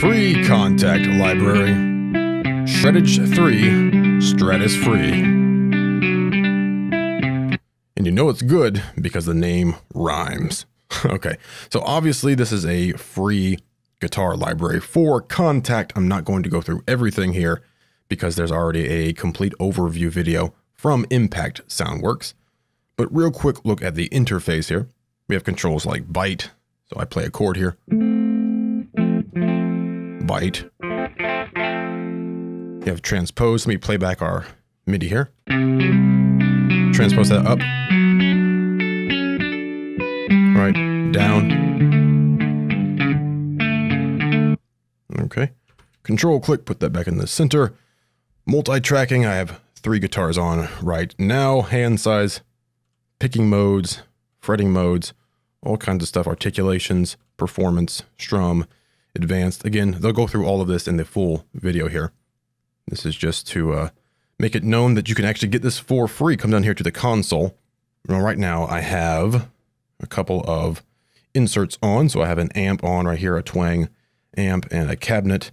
Free Kontakt Library. Shreddage 3 Stratus Free. And you know it's good because the name rhymes. okay, so obviously this is a free guitar library for Kontakt. I'm not going to go through everything here because there's already a complete overview video from Impact Soundworks. But real quick look at the interface here. We have controls like byte, so I play a chord here. Bite. You have transpose. Let me play back our MIDI here. Transpose that up. Right, down. Okay. Control click, put that back in the center. Multi-tracking, I have three guitars on right now. Hand size, picking modes, fretting modes, all kinds of stuff, articulations, performance, strum, advanced. Again, they'll go through all of this in the full video here. This is just to uh, make it known that you can actually get this for free. Come down here to the console. Right now I have a couple of inserts on. So I have an amp on right here, a twang amp and a cabinet.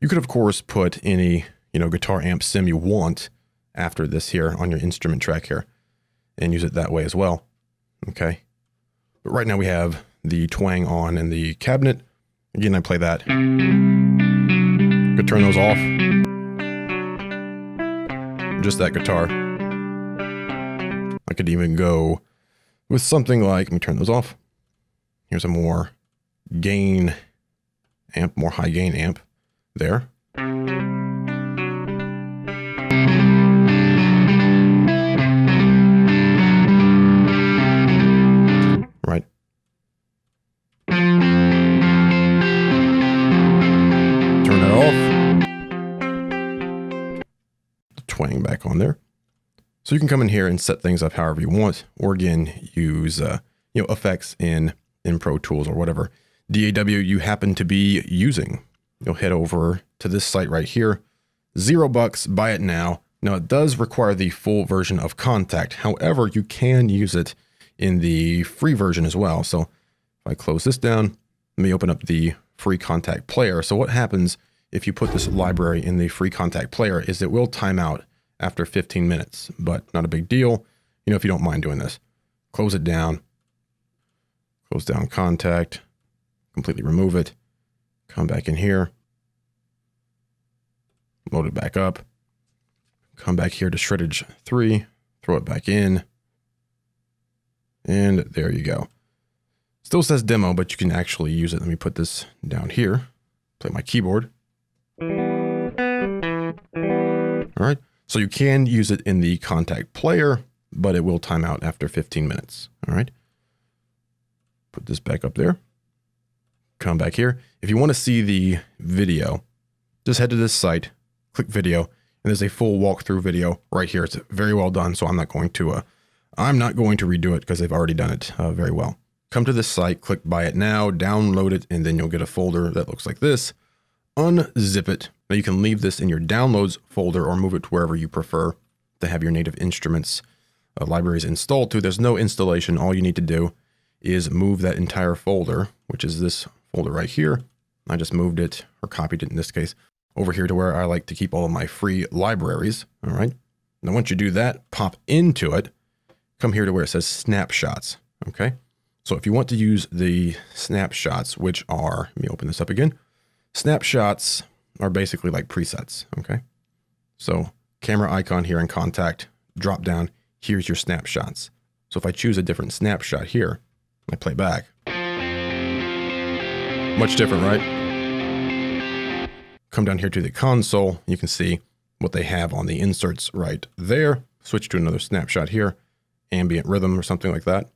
You could, of course, put any, you know, guitar amp sim you want after this here on your instrument track here and use it that way as well. Okay. But right now we have the twang on and the cabinet. Again, I play that. Could turn those off. Just that guitar. I could even go with something like, let me turn those off. Here's a more gain amp, more high gain amp there. Back on there. So you can come in here and set things up however you want, or again, use uh, you know effects in in Pro Tools or whatever DAW you happen to be using. You'll head over to this site right here. Zero bucks, buy it now. Now it does require the full version of Kontakt. However, you can use it in the free version as well. So if I close this down, let me open up the free Kontakt player. So what happens if you put this library in the free Kontakt player is it will time out after 15 minutes, but not a big deal. You know, if you don't mind doing this, close it down, close down Kontakt, completely remove it, come back in here, load it back up, come back here to Shreddage 3, throw it back in, and there you go. Still says demo, but you can actually use it. Let me put this down here, play my keyboard. So you can use it in the Kontakt player, but it will time out after 15 minutes. All right. Put this back up there. Come back here. If you want to see the video, just head to this site, click video, and there's a full walkthrough video right here. It's very well done, so I'm not going to uh, I'm not going to redo it because they've already done it uh, very well. Come to this site, click buy it now, download it, and then you'll get a folder that looks like this. Unzip it. Now you can leave this in your downloads folder or move it to wherever you prefer to have your native instruments uh, libraries installed to. There's no installation. All you need to do is move that entire folder, which is this folder right here. I just moved it or copied it in this case over here to where I like to keep all of my free libraries. All right. Now, once you do that, pop into it, come here to where it says snapshots. Okay. So if you want to use the snapshots, which are, let me open this up again. Snapshots are basically like presets. Okay. So camera icon here in Kontakt, drop down, here's your snapshots. So if I choose a different snapshot here, I play back. Much different, right? Come down here to the console, you can see what they have on the inserts right there. Switch to another snapshot here, ambient rhythm or something like that.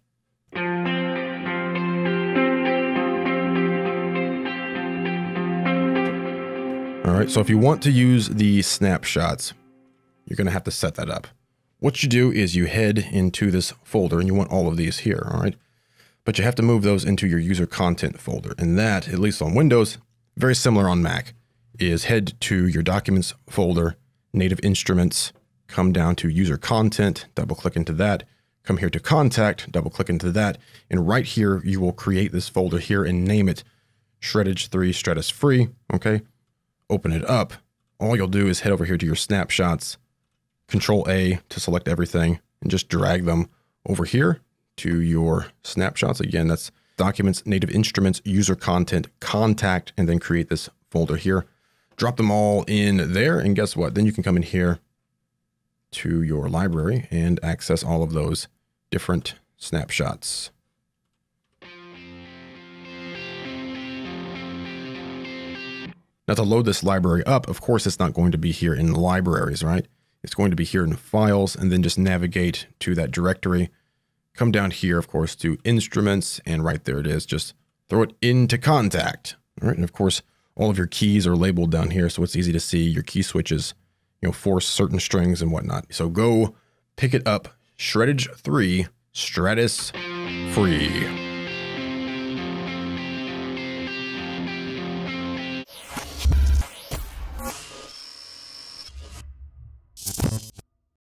All right, so if you want to use the snapshots, you're gonna have to set that up. What you do is you head into this folder and you want all of these here, all right? But you have to move those into your user content folder. And that, at least on Windows, very similar on Mac, is head to your documents folder, native instruments, come down to user content, double click into that, come here to Kontakt, double click into that, and right here, you will create this folder here and name it Shreddage 3 Stratus Free, okay? Open it up. All you'll do is head over here to your snapshots, Control A to select everything, and just drag them over here to your snapshots. Again, that's documents, native instruments, user content, Kontakt, and then create this folder here. Drop them all in there, and guess what? Then you can come in here to your library and access all of those different snapshots. Now to load this library up, of course, it's not going to be here in libraries, right? It's going to be here in files and then just navigate to that directory. Come down here, of course, to instruments and right there it is. Just throw it into Kontakt. All right. And of course, all of your keys are labeled down here. So it's easy to see your key switches, you know, for certain strings and whatnot. So go pick it up. Shreddage 3 Stratus Free.